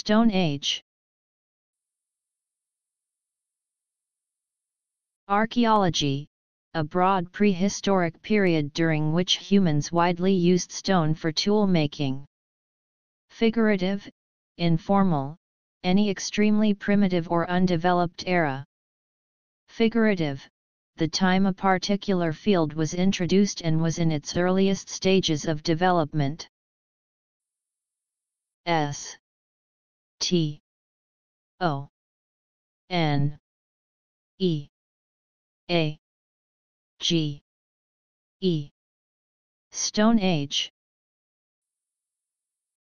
Stone Age Archaeology, a broad prehistoric period during which humans widely used stone for tool making. Figurative, informal, any extremely primitive or undeveloped era. Figurative, the time a particular field was introduced and was in its earliest stages of development. S T O N E A G E. Stone Age